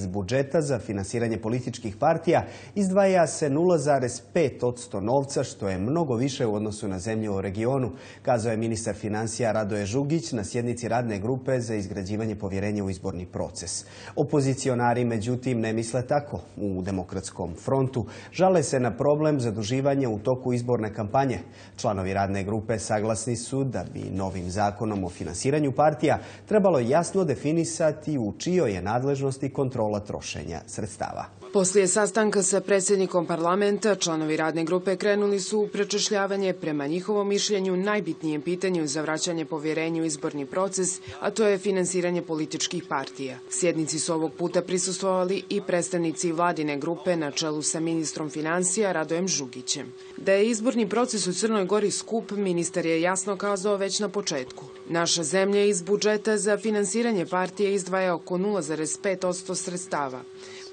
Iz budžeta za finansiranje političkih partija izdvaja se 0,5 novca, što je mnogo više u odnosu na zemlje u regionu, kazao je ministar financija Radoje Žugić na sjednici radne grupe za izgrađivanje povjerenja u izborni proces. Opozicionari, međutim, ne misle tako. U Demokratskom frontu žale se na problem zaduživanja u toku izborne kampanje. Članovi radne grupe saglasni su da bi novim zakonom o finansiranju partija trebalo jasno definisati u čijoj je nadležnosti kontrola trošenja sredstava. Poslije sastanka sa predsjednikom parlamenta, članovi radne grupe krenuli su u prečešljavanje prema njihovom mišljenju najbitnijem pitanju za vraćanje povjerenja u izborni proces, a to je finansiranje političkih partija. Sjednici su ovog puta prisustvovali i predstavnici vladine grupe na čelu sa ministrom financija Radojem Žugićem. Da je izborni proces u Crnoj Gori skup, ministar je jasno kazao već na početku. Naša zemlja iz budžeta za finansiranje partije izdvaja oko 0,5% sredstava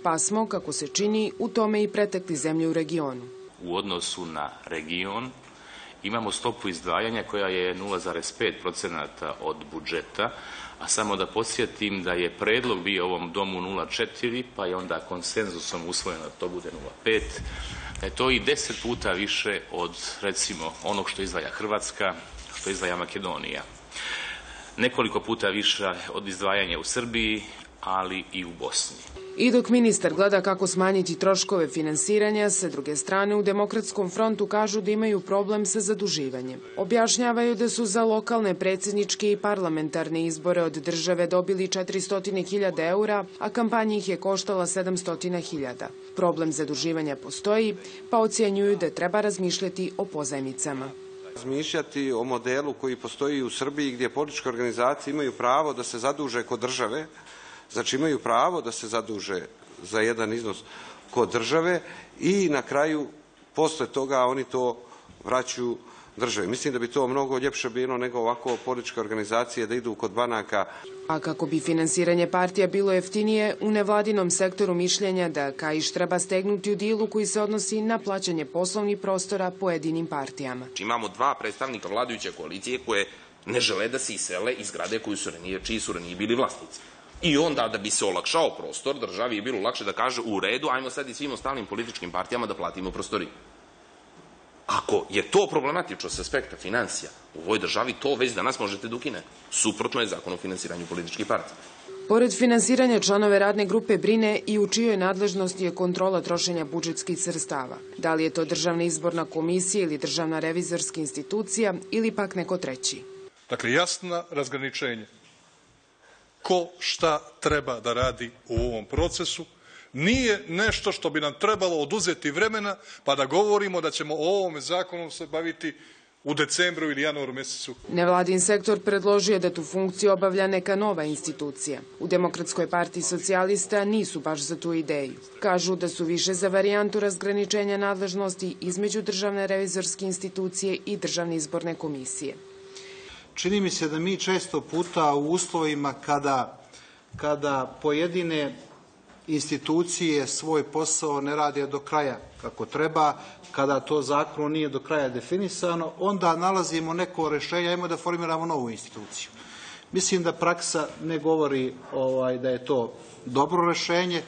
pa smo, kako se čini, u tome i pretekli zemlje u regionu. U odnosu na region imamo stopu izdvajanja koja je 0,5% od budžeta, a samo da podsjetim da je predlog bio ovom domu 0,4, pa je onda konsenzusom usvojeno da to bude 0,5, da je to i deset puta više od, recimo, onog što izdvaja Hrvatska, što izdvaja Makedonija. Nekoliko puta više od izdvajanja u Srbiji, ali i u Bosni. I dok ministar gleda kako smanjiti troškove finansiranja, sa druge strane u Demokratskom frontu kažu da imaju problem sa zaduživanjem. Objašnjavaju da su za lokalne predsjedničke i parlamentarne izbore od države dobili 400.000 eura, a kampanja ih je koštala 700.000. Problem zaduživanja postoji, pa ocjenjuju da treba razmišljati o pozajmicama razmišljati o modelu koji postoji u Srbiji gdje političke organizacije imaju pravo da se zaduže kod države, Znači imaju pravo da se zaduže za jedan iznos kod države i na kraju posle toga oni to vraćaju državi. Mislim da bi to mnogo ljepše bilo nego ovako političke organizacije da idu kod banaka. A kako bi finansiranje partija bilo jeftinije, u nevladinom sektoru mišljenja da Kajiš treba stegnuti u dilu koji se odnosi na plaćanje poslovnih prostora pojedinim partijama. Imamo dva predstavnika vladajuće koalicije koje ne žele da se isele iz grade koju su ranije, čiji su ranije bili vlasnici. I onda da bi se olakšao prostor, državi je bilo lakše da kaže u redu, ajmo sad i svim ostalim političkim partijama da platimo prostoriju. Ako je to problematično s aspekta financija u ovoj državi, to već danas možete da ukine. Suprotno je zakon o finansiranju političkih partija. Pored finansiranja članove radne grupe brine i u čijoj nadležnosti je kontrola trošenja budžetskih sredstava. Da li je to državna izborna komisija ili državna revizorska institucija ili pak neko treći. Dakle, jasna razgraničenja ko šta treba da radi u ovom procesu. Nije nešto što bi nam trebalo oduzeti vremena pa da govorimo da ćemo o ovome zakonu se baviti u decembru ili januaru mesecu. Nevladin sektor predložio da tu funkciju obavlja neka nova institucija. U Demokratskoj partiji socijalista nisu baš za tu ideju. Kažu da su više za varijantu razgraničenja nadležnosti između državne revizorske institucije i državne izborne komisije. Čini mi se da mi često puta u uslovima kada, kada pojedine institucije svoj posao ne rade do kraja kako treba, kada to zakon nije do kraja definisano, onda nalazimo neko rešenje, ajmo da formiramo novu instituciju. Mislim da praksa ne govori ovaj, da je to dobro rešenje.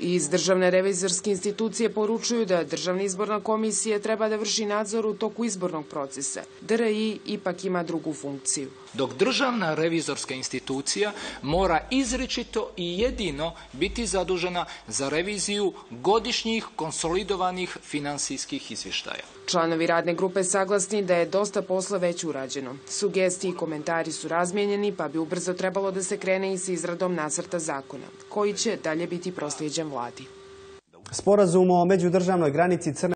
Iz Državne revizorske institucije poručuju da Državna izborna komisija treba da vrši nadzor u toku izbornog procesa. DRI ipak ima drugu funkciju. Dok Državna revizorska institucija mora izričito i jedino biti zadužena za reviziju godišnjih konsolidovanih finansijskih izvještaja. Članovi radne grupe saglasni da je dosta posla već urađeno. Sugestiji i komentari su razmijenjeni, pa bi ubrzo trebalo da se krene i sa izradom nacrta zakona, koji će dalje biti prosljeđen vladi. Sporazum o međudržavnoj granici Crne